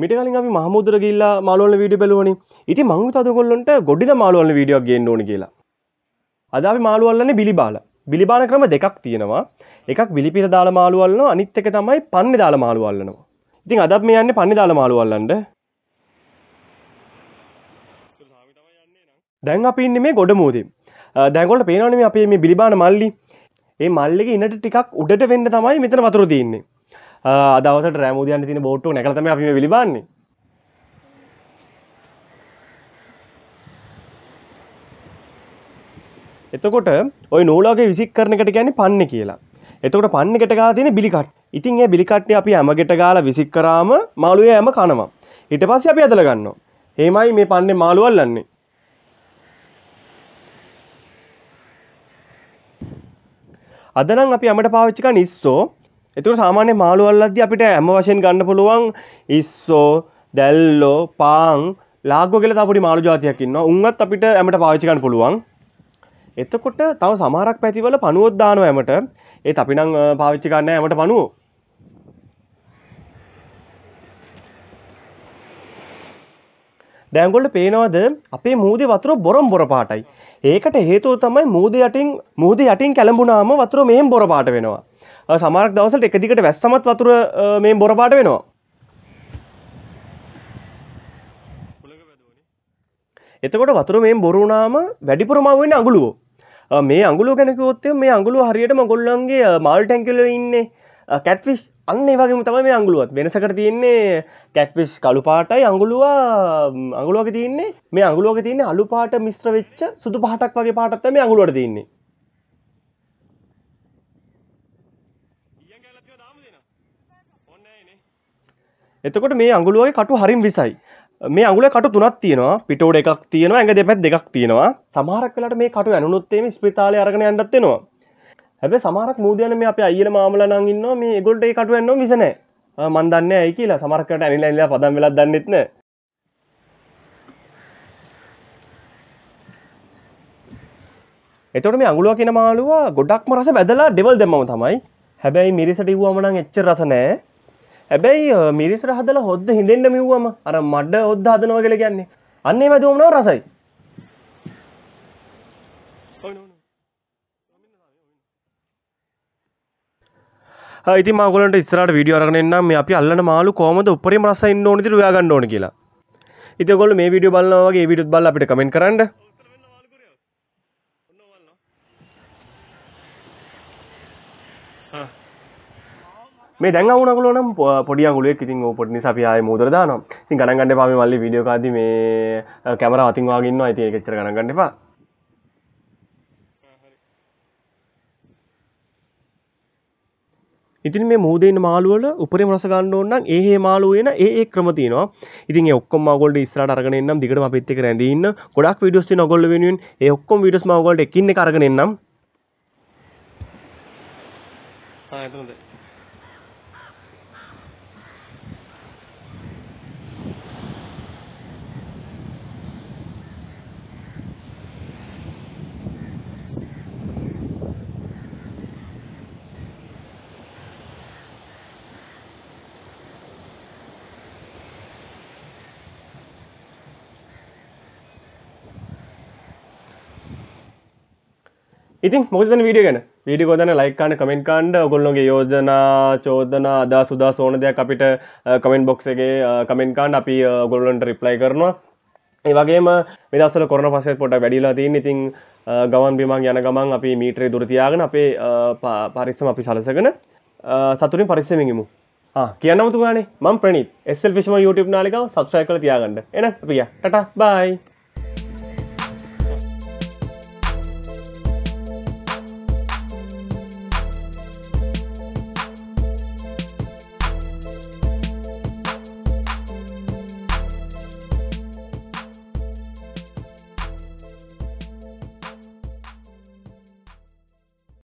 මිට කලින් අපි මහමුදර ගිල්ලා මාළුවල වීඩියෝ බැලුවනේ. ඉතින් මං හිතුවා ඔයගොල්ලන්ට ගොඩිද මාළුවල වීඩියෝක් ගේන්න ඕනේ කියලා. අද අපි මාළුවල්ලන්නේ බිලිබාල. බිලිබාල ක්‍රම දෙකක් තියෙනවා. එකක් බිලිපිර දාලා මාළුවල්නවා අනිත් එක තමයි පන්නේ දාලා මාළුවල්නවා. ඉතින් අද අපි මේ යන්නේ පන්නේ දාලා මාළුවල්ලන්න. දැන් අපි ඉන්නේ මේ ගොඩ මූදේ. දැන් ඔයාලට පේනවනේ මේ අපේ මේ බිලිබාන මල්ලි. මේ මල්ලිගේ ඉනට ටිකක් උඩට වෙන්න තමයි මෙතන වතුර තියෙන්නේ. අදවසට රෑමුදයන්න තින බෝට්ටු නැකතම අපි විලිබන්නේ. එතකොට ඔය නූලාගේ විසික් කරනකට ගැන පන්න කියලා. එතකොට පන්න ගෙට ගා තියෙන බිලිකට් ඉතින් ඒ බිලිකට්ටේ අපි ඇමගෙට ගාලා විසික් කරාම මාළුවේ ඇම කනවා. ඊට පස්සේ අපි ඇදලා ගන්නවා. එහෙමයි මේ පන්නේ මාළුවල්ලන්නේ අදනම් අපි අමට පාවිච්චික නිස්සෝ එතුට සාමාන්‍ය මාළුවල්ලද අපිට ඇම වශයෙන් ගන්න පුළුවන් ඉස්සෝ දැල්ලෝ පාං ලාග කියල තපුඩි මාළු ජාතියකින්න උන්ත් අපිට ඇමට පාවිච්චිකන්න පුළුවන්. එතකොට තව සමාරක් පැතිවල පනුවොද්දානව ඇමට. ඒ අපිනං පාවිච්චි කන්න ඇමට පනුව දැංගොල්ට පේනවද? අපේ මූදේ වතුර බොරම් බොර පාටයි. ඒකට හේතුව තමයි මූද යටින් මූද යටින් කැළඹුණාම වතුර මෙහෙම බොර පාට වෙනවා. සමහරක් දවසට එක දිගට වැස්සමත් වතුර මේ බොර පාට වෙනවා. එතකොට වතුර මේ බොරුණාම වැඩිපුරම වෙන්නේ අඟුලුවෝ. මේ අඟුලුව ගැන කිව්වොත් මේ අඟුලුව හරියටම ගොල්ලන්ගේ මාල් ටැංකියල ඉන්නේ කැට්ෆිෂ් අන්න ඒ වගේම තමයි මේ අඟුලුවත්. වෙනසකට තියෙන්නේ කැට්ෆිෂ් කළු පාටයි අඟුලුව අඟුලුවක තියෙන්නේ මේ අඟුලුවක තියෙන්නේ අලු පාට මිශ්‍ර වෙච්ච සුදු පාටක් වගේ පාටක් තමයි අඟුලුවට තියෙන්නේ. එතකොට මේ අඟුලුවගේ කටු හරිම් විසයි. මේ අඟුල කට තුනක් තියෙනවා. පිටෝඩ එකක් තියෙනවා. ඇඟ දෙපැත් දෙකක් තියෙනවා. සමහරක් වෙලාට මේ කටු ඇනුනොත් එimhe ස්පිතාලේ අරගෙන යන්නත් වෙනවා. හැබැයි සමහරක් මූදියන මේ අපේ අයියලා මාමලා නම් ඉන්නවා. මේ ඒගොල්ලෝ ඒ කටු ඇන්නව මිස නැහැ. මන් දන්නේ ඇයි කියලා. සමහරකට ඇනිලා ඇනිලා පදම් වෙලක් දන්නෙත් නැහැ. එතකොට මේ අඟුලුව කියන මාළුවා ගොඩක්ම රස බැදලා ඩෙවල් දැම්මම තමයි හැබැයි මිරිසට ඉව්වම නම් එච්චර රස නැහැ හැබැයි මිරිසට හදලා හොද්ද හිඳෙන්න මිව්වම අර මඩ හොද්ද හදනවා කියලා කියන්නේ. අන්න ඒ වැදුවම නෝ රසයි. ඉතින් මම ඔයගලන්ට ඉස්සරහට වීඩියෝ අරගෙන එන්නම් මේ අපි අල්ලන මාළු කොහමද උඩරිම රස ඉන්න ඕන විදිහට හොයා ගන්න ඕන කියලා. ඉතින් ඔයගොල්ලෝ මේ වීඩියෝ බලනවා වගේ මේ වීඩියෝත් බලලා අපිට කමෙන්ට් කරන්න. මේ දැන් අවුනගලෝ නම් පොඩි අගුලෙක් ඉතින් පොඩි නිසා අපි ආයේ මූදර දානවා. ඉතින් ගණන් ගන්න එපා මේ මල්ලි වීඩියෝ එකදී මේ කැමරාව අතින් වාගෙන ඉන්නවා. ඉතින් ඒක එච්චර ගණන් ගන්න එපා. ඉතින් මේ මූදේන මාළුවල උපරිම රස ගන්න ඕන නම් ඒ හේ මාළුව වෙන ඒ ඒ ක්‍රම තියෙනවා. ඉතින් ඒ ඔක්කොම ඔයගොල්ලෝ ඉස්සරහට අරගෙන එන්නම් දිගටම අපිත් එක්ක රැඳී ඉන්න. ගොඩක් වීඩියෝස් තියෙනවා ඔයගොල්ලෝ වෙනුවෙන්. ඒ ඔක්කොම වීඩියෝස් මම ඔයගොල්ලෝ එකින් එක අරගෙන එන්නම්. ඉතින් මොකදන වීඩිය ගැන? වීඩි ගොදන ලයිකාන්න කමෙන්ට් කාන්ඩ ඔගොල්ලොගේ යෝජනා චෝදන අදා සුදා සෝන දෙයක් අපිට කමෙන්ට් බොක්සගේ කමෙන්ට්කාන්ඩ අපි ගොල්ලන්ට රිප්ලයි කරනවා. ඒවගේම මෙදසල කොරන පසෙත් පොට වැඩිලා තින් ඉතින් ගවන් බිමන් යන ගමන් අපි මීට්‍රේ දුරතියාගෙන අපේ පරිස්සම අපි සලසගෙන සතුරින් පරිස්සමිගමු කියන්නමතු ගනේ මම් ප්‍රනිත්. එස්සල් විශ්ම YouTube නාලිකාව සබස්්‍රයි කල තියාගන්න. එන පිය ටට. බයි